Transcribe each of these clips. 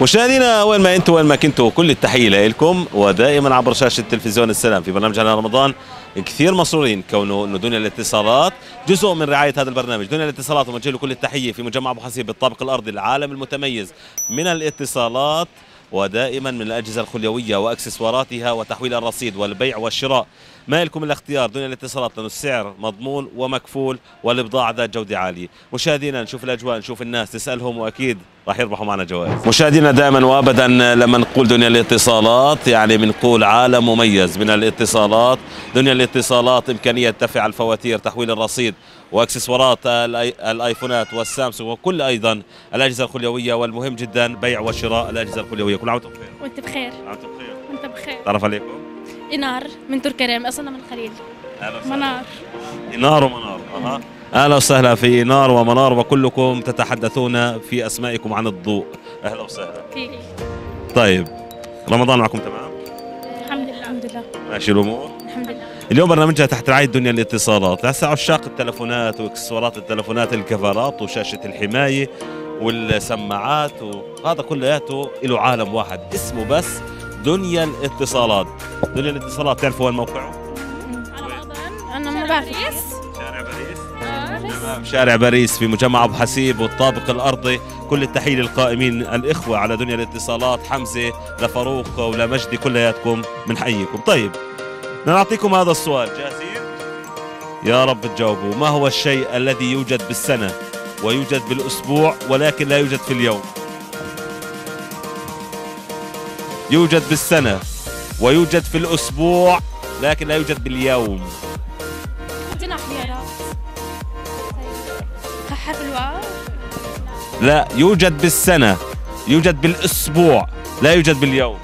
مشاهدينا وين ما أنتم وين ما كنتوا كل التحية لكم ودائما عبر شاشة تلفزيون السلام في برنامج على رمضان. كثير مسرورين كونه إنه دنيا الاتصالات. جزء من رعاية هذا البرنامج دنيا الاتصالات وموجه له كل التحية في مجمع أبو حسيب بالطابق الأرضي العالم المتميز من الاتصالات. ودائما من الأجهزة الخليوية وأكسسواراتها وتحويل الرصيد والبيع والشراء. ما لكم الاختيار دنيا الاتصالات لأنه السعر مضمون ومكفول والبضاعه ذات جودة عالية. مشاهدينا نشوف الأجواء نشوف الناس نسالهم وأكيد راح يربحوا معنا جوائز. مشاهدينا دائما وابدا لما نقول دنيا الاتصالات يعني بنقول عالم مميز. من الاتصالات دنيا الاتصالات إمكانية دفع الفواتير تحويل الرصيد وإكسسوارات الآيفونات والسامسونج وكل أيضا الأجهزة الخليوية والمهم جدا بيع وشراء الأجهزة الخليوية. كل عام وأنتم بخير. وأنت بخير. عام وأنتم بخير. وأنت بخير. تعرف عليكم. إنار من تركريم أصلنا من الخليل. أهلا وسهلا. منار. نار ومنار. أها. أهلا وسهلا في نار ومنار وكلكم تتحدثون في أسمائكم عن الضوء. أهلا وسهلا. في طيب رمضان معكم تمام؟ الحمد لله. الحمد لله. ماشي الأمور؟ الحمد لله. اليوم برنامجها تحت رعاية دنيا الاتصالات. هسه عشاق التلفونات واكسسوارات التلفونات الكفرات وشاشة الحماية والسماعات وهذا كلياته له عالم واحد. اسمه بس دنيا الاتصالات. دنيا الاتصالات تعرفوا وين موقعه؟ أنا ما بعرف. شارع باريس. تمام. شارع باريس في مجمع أبو حسيب والطابق الأرضي. كل التحية للقائمين الإخوة على دنيا الاتصالات حمزة لفاروق ولمجدي كلياتكم بنحييكم طيب نعطيكم هذا السؤال. جاهزين يا رب تجاوبوا ما هو الشيء الذي يوجد بالسنة ويوجد بالأسبوع ولكن لا يوجد في اليوم؟ يوجد بالسنة ويوجد في الأسبوع لكن لا يوجد باليوم. عندنا خيارات لا يوجد بالسنة يوجد بالأسبوع لا يوجد باليوم.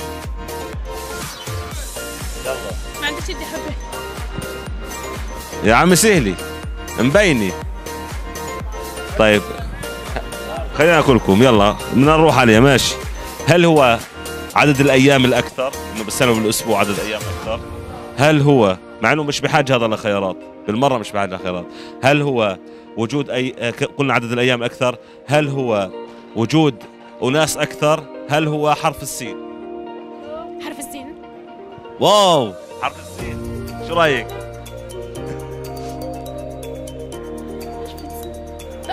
يا عم سهلي مبيني طيب خلينا أقول لكم يلا بدنا نروح عليه ماشي. هل هو عدد الأيام الأكثر؟ إنه بالسنة وبالأسبوع عدد أيام أكثر هل هو مع إنه مش بحاجة هذا لخيارات بالمرة مش بحاجة لخيارات. هل هو وجود ك- قلنا عدد الأيام أكثر. هل هو وجود أناس أكثر؟ هل هو حرف السين؟ حرف السين. واو حرف السين. شو رأيك؟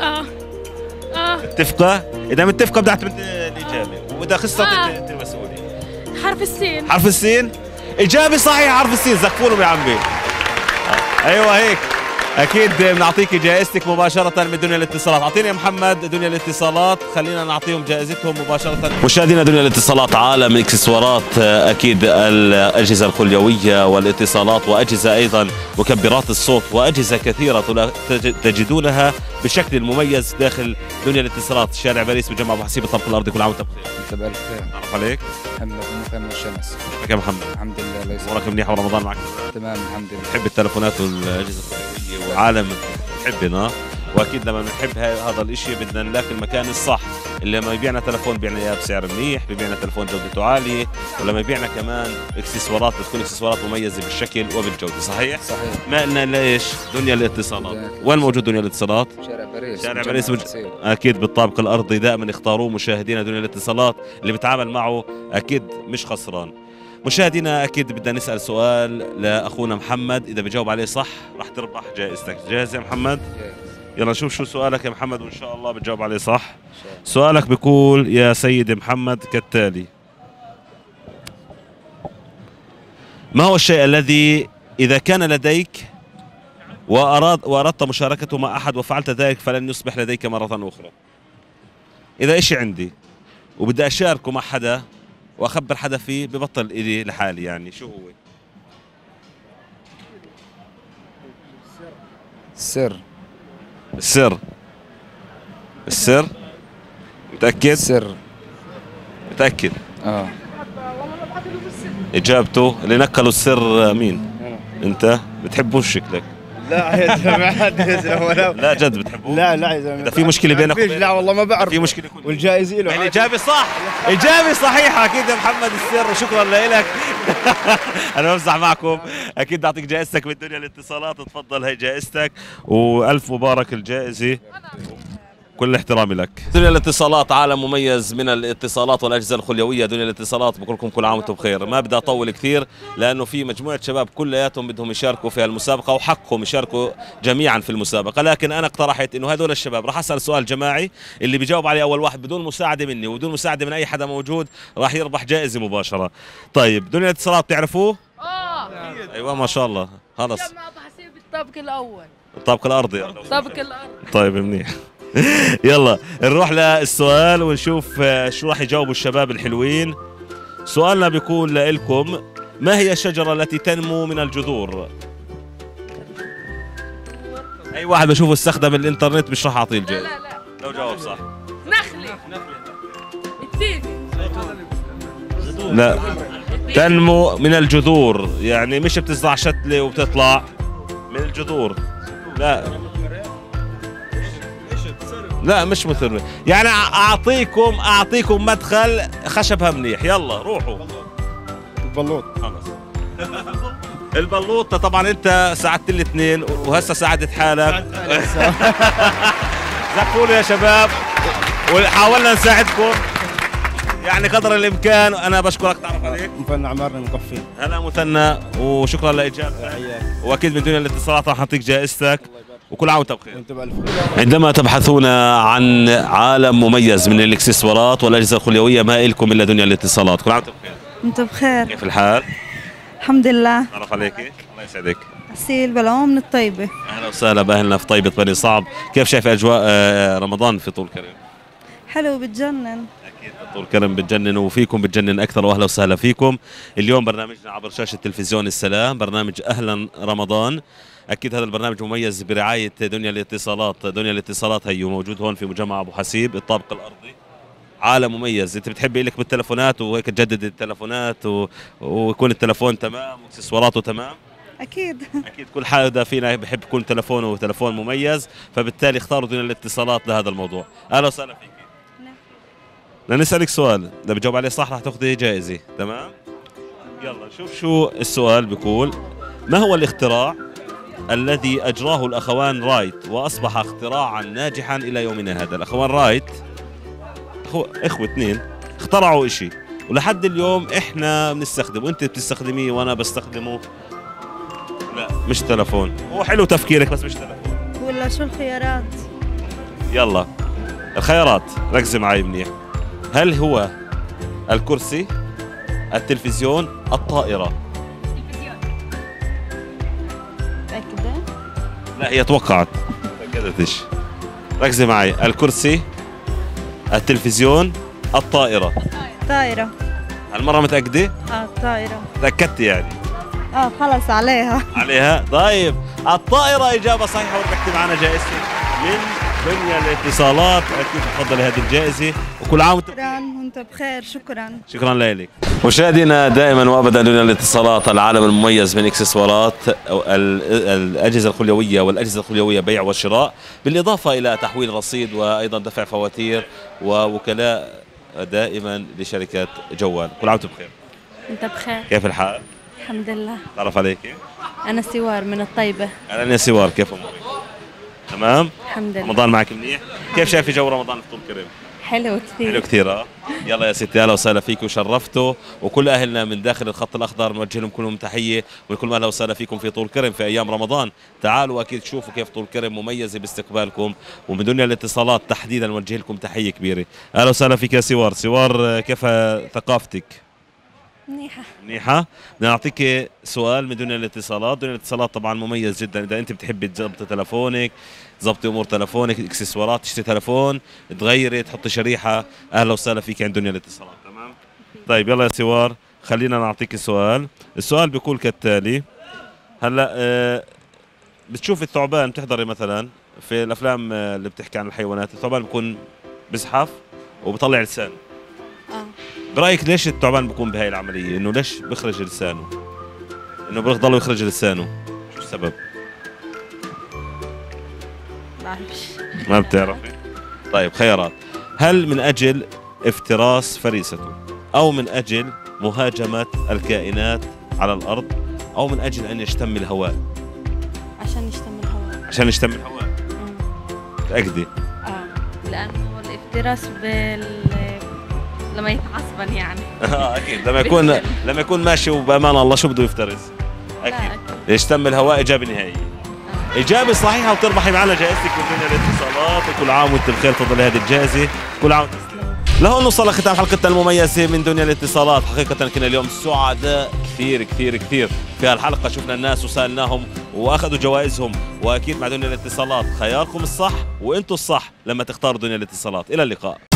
آه آه متفقة إذا متفقة بدي أعتمد الإجابة. وإذا خسرت آه. المسؤولة. حرف السين. حرف السين؟ إجابة صحيحة حرف السين. زقفوا يا عمي. آه. أيوة هيك. أكيد بنعطيك جائزتك مباشرة من دنيا الاتصالات. أعطيني يا محمد دنيا الاتصالات. خلينا نعطيهم جائزتهم مباشرة. مشاهدينا دنيا الاتصالات عالم اكسسوارات أكيد الأجهزة الخليوية والاتصالات وأجهزة أيضا مكبرات الصوت وأجهزة كثيرة تلا- تج- تجدونها بشكل مميز داخل دنيا الاتصالات. شارع باريس بجمع أبو حسيب الطرف الأرضي كل عام وأنت بخير. انت بألف خير تعرف عليك. الحمد لله في مكان الشمس كيف يا محمد. الحمد لله الله يسلمك امورك منيحه ورمضان معك. تمام الحمد لله. بتحب التلفونات والأجهزة الخليويه وعالم بتحبنا وأكيد لما بنحب هذا الإشي بدنا نلاقي المكان الصح. اللي لما يبيعنا تلفون بيعنا إياه بسعر منيح بيبيعنا تلفون جودته عالية. ولما يبيعنا كمان إكسسوارات بتكون إكسسوارات مميزة بالشكل وبالجودة. صحيح؟ صحيح. ما قلنا ليش دنيا الاتصالات. وين موجود دنيا الاتصالات؟ شارع باريس. شارع باريس مج-. أكيد بالطابق الأرضي دائما اختاروه مشاهدينا دنيا الاتصالات. اللي بتعامل معه أكيد مش خسران. مشاهدينا أكيد بدنا نسأل سؤال لأخونا محمد. إذا بجاوب عليه صح راح تربح جائزتك. جاهز يا محمد؟ جاهز. يلا نشوف شو سؤالك يا محمد وإن شاء الله بتجاوب عليه صح. سؤالك بيقول يا سيدي محمد كالتالي. ما هو الشيء الذي إذا كان لديك وأراد وأردت مشاركته مع أحد وفعلت ذلك فلن يصبح لديك مرة أخرى؟ إذا إشي عندي؟ وبدي أشاركه مع حدا وأخبر حدا فيه ببطل إلي لحالي يعني شو هو؟ السر السر. السر؟ متأكد؟ السر متأكد؟ آه. إجابته اللي نقلوا السر مين؟ أنت؟ بتحبوش شكلك. لا يا زلمه عاد يا زلمه ولا لا جد بتحبوه؟ لا لا يا زلمه إذا في مشكلة بينك فيش وبينه؟ لا والله ما بعرف. في مشكلة يكون والجائزه له عادي. الاجابه صح إجابة صحيحة. أكيد يا محمد السر وشكرا لك. أنا بمزح معكم. أكيد بعطيك جائزتك من دنيا الاتصالات. تفضل هي جائزتك. وألف مبارك الجائزه كل احترامي لك. دنيا الاتصالات عالم مميز من الاتصالات والأجهزة الخليوية. دنيا الاتصالات بقول لكم كل عام وأنتم بخير. ما بدي أطول كثير لأنه في مجموعة شباب كلياتهم بدهم يشاركوا في المسابقه وحقهم يشاركوا جميعا في المسابقة. لكن أنا اقترحت إنه هذول الشباب راح أسأل سؤال جماعي اللي بيجاوب عليه أول واحد بدون مساعدة مني وبدون مساعدة من أي حدا موجود راح يربح جائزة مباشرة. طيب دنيا الاتصالات تعرفوه؟ آه. أيوه ما شاء الله. خلص. الطابق الأول. الطابق الأرضي. الطابق الأرض طيب منيح. يلا نروح للسؤال ونشوف آه، شو راح يجاوبوا الشباب الحلوين. سؤالنا بيكون لكم ما هي الشجرة التي تنمو من الجذور؟ أي واحد بشوفه استخدم الإنترنت مش راح أعطيه لا الجائزة لا لا. لو جاوب صح. نخلة التين لا. تنمو من الجذور يعني مش بتزرع شتلة وبتطلع من الجذور. لا. لا مش مثل يعني اعطيكم أعطيكم مدخل خشبها منيح. يلا روحوا. البلوط. خلص البلوطة طبعا أنت ساعدت الاثنين وهسه ساعدت حالك. زقوا له يا شباب. وحاولنا نساعدكم. يعني قدر الإمكان أنا بشكرك. تعرف عليك. مثنى عمارنا مقفين هلا مثنى وشكرا لإجابتك. وأكيد من دنيا الاتصالات راح نعطيك جائزتك. وكل عام وانت بخير. عندما تبحثون عن عالم مميز من الاكسسوارات والأجهزة الخليوية ما إلكم الا دنيا الاتصالات؟ كل عام وانت بخير. انت بخير. كيف الحال؟ الحمد لله. تعرف عليكي؟ الله يسعدك. أسيل بلعوم من الطيبة. أهلا وسهلا بأهلنا في طيبة بني صعب. كيف شايف أجواء آه، رمضان في طول كرم؟ حلو بتجنن. أكيد طول كرم بتجنن وفيكم بتجنن أكثر وأهلا وسهلا فيكم. اليوم برنامجنا عبر شاشة تلفزيون السلام. برنامج أهلا رمضان. أكيد هذا البرنامج مميز برعاية دنيا الاتصالات. دنيا الاتصالات هي موجود هون في مجمع أبو حسيب الطابق الأرضي. عالم مميز. أنت بتحبي لك بالتلفونات وهيك تجدد التلفونات و... ويكون التلفون تمام واكسسواراته تمام؟ أكيد. أكيد كل حدا فينا بحب يكون تلفونه تلفون مميز فبالتالي اختاروا دنيا الاتصالات لهذا الموضوع. أهلا وسهلا فيك. لنسالك سؤال. اذا بتجاوب عليه صح راح تاخذي جائزة تمام؟ يلا شوف شو السؤال بيقول. ما هو الاختراع الذي أجراه الأخوان رايت وأصبح اختراعا ناجحا إلى يومنا هذا. الأخوان رايت أخو... إخوة اثنين اخترعوا إشي. ولحد اليوم إحنا بنستخدمه. وانت بتستخدميه وأنا بستخدمه. لا مش تلفون. هو حلو تفكيرك بس مش تلفون. ولا شو الخيارات؟ يلا. الخيارات. ركزي معي منيح. هل هو الكرسي التلفزيون الطائرة؟ هي توقعت. تأكدتش ركزي معي. الكرسي التلفزيون الطائرة. طايرة هالمرة متأكدة؟ آه طايرة تأكدت يعني. آه خلص عليها. عليها؟ طيب. الطائرة إجابة صحيحة وربحتي معنا جائزة من دنيا الاتصالات. أكيد تفضلي هذه الجائزة وكل عام وانت شكرا وأنت بخير. شكرا. شكرا لك. مشاهدينا دائما وابدا دنيا الاتصالات العالم المميز من إكسسوارات الأجهزة الخليويه والأجهزة الخليويه بيع وشراء بالإضافة إلى تحويل رصيد وأيضا دفع فواتير ووكلاء دائما لشركة جوال. كل عام وأنتم بخير. انت بخير. كيف الحال؟ الحمد لله. تعرف عليك. أنا سوار من الطيبة. أنا سوار كيف أمورك؟ تمام؟ الحمد لله. رمضان معك منيح؟ كيف شايف جو رمضان في طول كرم حلو حلو كثير كثير آه. يلا يا ستي أهلا وسهلا فيك وشرفتوا وكل أهلنا من داخل الخط الأخضر نوجه لهم كلهم تحية ونقول أهلا وسهلا فيكم في طول كرم في أيام رمضان. تعالوا أكيد تشوفوا كيف طول كرم مميزه باستقبالكم ومن دنيا الاتصالات تحديدا نوجه لكم تحية كبيرة. أهلا وسهلا فيك يا سوار. سوار آه، كيف ثقافتك منيحة. منيحة. بدنا نعطيك سؤال من دنيا الاتصالات. دنيا الاتصالات طبعا مميز جدا. إذا أنت بتحبي تظبطي تلفونك تظبطي أمور تلفونك إكسسوارات تشتري تلفون تغيري تحطي شريحة أهلا وسهلا فيك عند دنيا الاتصالات. تمام؟ طيب يلا يا سوار خلينا نعطيك السؤال. السؤال بيقول كالتالي هلأ آه بتشوفي الثعبان بتحضري مثلا في الأفلام اللي بتحكي عن الحيوانات الثعبان بيكون بزحف وبطلع لسانه آه برأيك ليش الثعبان بيكون بهاي العملية؟ إنه ليش بيخرج لسانه؟ إنه بيضل يخرج لسانه؟ شو السبب؟ بعرفش ما بتعرفي طيب خيارات. هل من أجل افتراس فريسته؟ أو من أجل مهاجمة الكائنات على الأرض؟ أو من أجل أن يشتم الهواء؟ عشان يشتم الهواء. عشان يشتم الهواء. تأكدي؟ آه. لأنه الافتراس بال لما يتعصبن يعني. آه، أكيد. لما يكون. لما يكون ماشي وبأمان الله شو بده يفترس؟ أكيد. أكيد. ليش تم الهواء إجابة نهائية. إجابة صحيحة وتربحي معنا جائزتك من دنيا الاتصالات وكل عام وأنت بخير تفضلي هذه الجائزة. كل عام لهون نوصل لختام حلقتنا المميزة من دنيا الاتصالات حقيقة كنا اليوم سعداء كثير كثير كثير. في هالحلقة شفنا الناس وسألناهم وأخذوا جوائزهم. وأكيد مع دنيا الاتصالات خياركم الصح وأنتم الصح لما تختاروا دنيا الاتصالات إلى اللقاء.